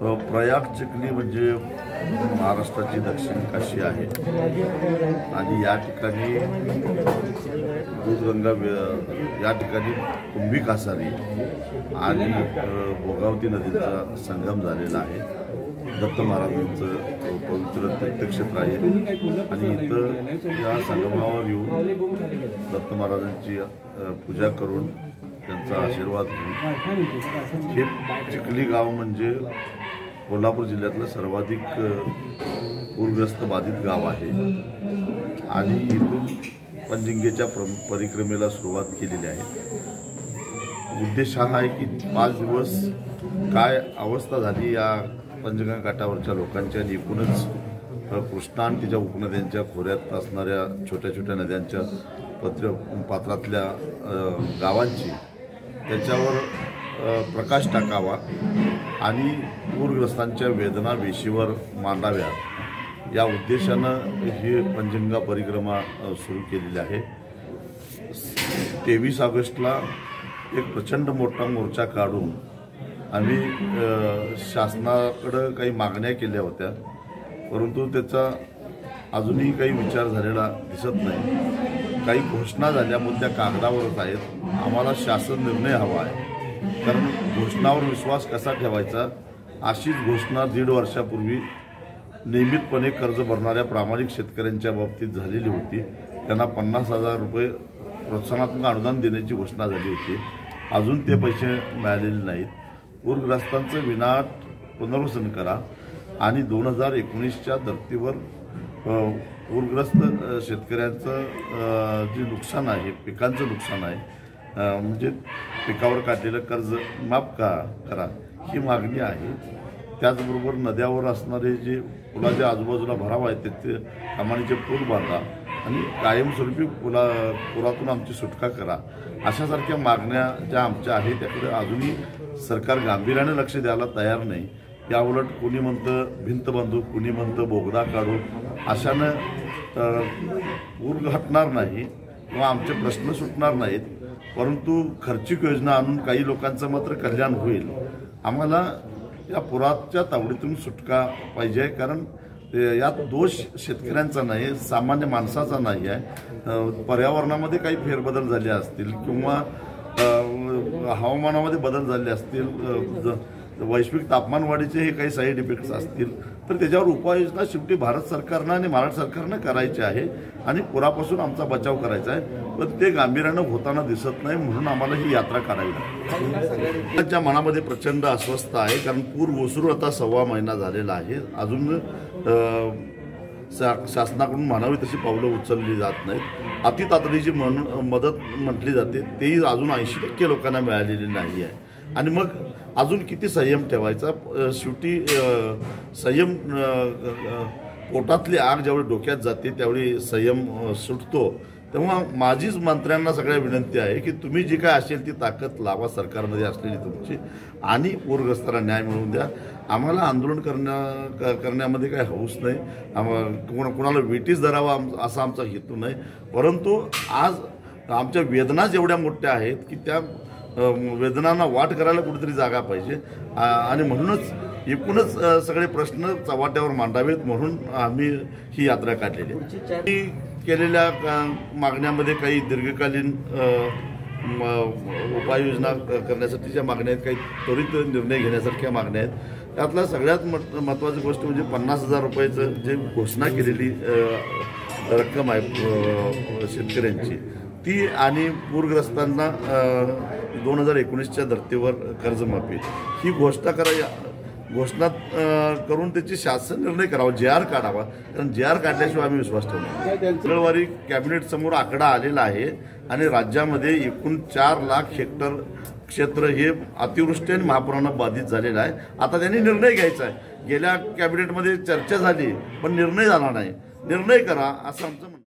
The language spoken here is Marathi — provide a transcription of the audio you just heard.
प्रयाग चिखली म्हणजे महाराष्ट्राची दक्षिण काशी आहे? आणि या ठिकाणी दूधगंगा या ठिकाणी कुंभी कासारी आणि भोगावती नदीचा संगम झालेला आहे. दत्त महाराजांचं पवित्र तीर्थक्षेत्र आहे. आणि इथं या संगमावर येऊन दत्त महाराजांची पूजा करून त्यांचा आशीर्वाद घेऊन. हे चिखली गाव म्हणजे कोल्हापूर जिल्ह्यातलं सर्वाधिक पूरग्रस्त बाधित गाव आहे. आणि इथून पंजिंगेच्या प्र- परिक्रमेला सुरुवात केलेली आहे. उद्देश हा आहे की पाच दिवस काय अवस्था झाली या पंचगंगा काठावरच्या लोकांची आणि एकूणच कृष्णा आणि तिच्या उपनद्यांच्या खोऱ्यात असणाऱ्या छोट्या छोट्या नद्यांच्या पत्र पात्रातल्या गावांची त्याच्यावर प्रकाश टाकावा आणि पूरग्रस्तांच्या वेदना वेशीवर मांडाव्या या उद्देशानं ही पंजिंगा परिक्रमा सुरू केलेली आहे. तेवीस ऑगस्टला एक प्रचंड मोठा मोर्चा काढून आम्ही शासनाकडं काही मागण्या केल्या होत्या परंतु त्याचा अजूनही काही विचार झालेला दिसत नाही. काही घोषणा झाल्या त्या कागदावरच आहेत. आम्हाला शासन निर्णय हवा आहे. कारण घोषणावर विश्वास कसा ठेवायचा? अशीच घोषणा दीड वर्षापूर्वी नियमितपणे कर्ज भरणाऱ्या प्रामाणिक शेतकऱ्यांच्या बाबतीत झालेली होती. त्यांना पन्नास हजार रुपये प्रोत्साहनात्मक अनुदान देण्याची घोषणा झाली होती. अजून ते पैसे मिळालेले नाहीत. पूरग्रस्तांचं विनाट पुनर्वसन करा आणि दोन हजार एकोणीसच्या धर्तीवर पूरग्रस्त शेतकऱ्यांचं जे नुकसान आहे पिकांचं नुकसान आहे म्हणजे पिकावर काढलेलं कर्ज माफ का करा ही मागणी आहे. त्याचबरोबर नद्यावर असणारे जे पुलाच्या आजूबाजूला भराव आहेत ते कमानीचे पूल बांधा आणि कायमस्वरूपी पुला पुरातून आमची सुटका करा अशासारख्या मागण्या ज्या आमच्या आहेत त्याकडे अजूनही सरकार गांभीर्याने लक्ष द्यायला तयार नाही. या उलट कोणी म्हणतं भिंत बांधू कोणी म्हणतं बोगदा काढू अशानं ऊर पूर घटणार नाही किंवा आमचे प्रश्न सुटणार नाहीत. परंतु खर्चिक योजना आणून काही लोकांचं मात्र कल्याण होईल. आम्हाला या पुराच्या तावडीतून सुटका पाहिजे कारण यात दोष शेतकऱ्यांचा नाही सामान्य माणसाचा नाही आहे. पर्यावरणामध्ये काही फेरबदल झाले असतील किंवा हवामानामध्ये बदल झाले असतील वैश्विक तापमान वाढीचे हे काही साईड इफेक्ट्स असतील तर त्याच्यावर उपाययोजना शेवटी भारत सरकारनं आणि महाराष्ट्र सरकारनं करायची आहे आणि पुरापासून आमचा बचाव करायचा आहे. पण ते गांभीर्यानं होताना दिसत नाही म्हणून आम्हाला ही यात्रा काढावी लागते. त्यांच्या मनामध्ये प्रचंड अस्वस्थ आहे कारण पूर ओसरू आता सव्वा महिना झालेला आहे. अजून शा- शासनाकडून म्हणावी तशी पावलं उचलली जात नाहीत. अति तातडीची म्हण मदत म्हटली जाते. तेही अजून ऐंशी टक्के लोकांना मिळालेली नाही आहे. आणि मग अजून किती संयम ठेवायचा? शेवटी संयम पोटातली आग ज्यावेळी डोक्यात जाते त्यावेळी संयम सुटतो. तेव्हा माझीच मंत्र्यांना सगळ्या विनंती आहे की तुम्ही जी काय असेल ती ताकद लावा सरकारमध्ये असलेली तुमची. आणि पूरग्रस्तांना न्याय मिळवून द्या. आम्हाला आंदोलन करण्या क- करण्यामध्ये काही हौस नाही. आम्हा कोणा कोणाला वेटीस धरावा आम- असा आमचा हेतू नाही. परंतु आज आमच्या वेदना जेवढ्या मोठ्या आहेत की त्या वेदनांना वाट करायला कुठेतरी जागा पाहिजे. आणि म्हणूनच एकूणच सगळे प्रश्न चव्हाट्यावर मांडावेत म्हणून आम्ही ही यात्रा काढलेली केलेल्या मागण्यामध्ये काही दीर्घकालीन उपाययोजना क- करण्यासाठीच्या मागण्या आहेत काही त्वरित निर्णय घेण्यासारख्या मागण्या आहेत. त्यातल्या सगळ्यात मत- महत्त्वाची गोष्ट म्हणजे पन्नास हजार रुपयाचं जे घोषणा केलेली रक्कम आहे शेतकऱ्यांची ती आणि पूरग्रस्तांना दोन हजार एकोणीसच्या धर्तीवर कर्जमाफी. ही घोषणा करा घोषणा करून त्याची शासन निर्णय करावा जे आर काढावा. कारण जे आर काढल्याशिवाय आम्ही विश्वास ठेवू नये. मंगळवारी कॅबिनेट समोर आकडा आलेला आहे आणि राज्यामध्ये एकूण चार लाख हेक्टर क्षेत्र हे अतिवृष्टी आणि महापुरानं बाधित झालेलं आहे. आता त्यांनी निर्णय घ्यायचा आहे. गेल्या कॅबिनेटमध्ये चर्चा झाली पण निर्णय झाला नाही. निर्णय करा असं आमचं.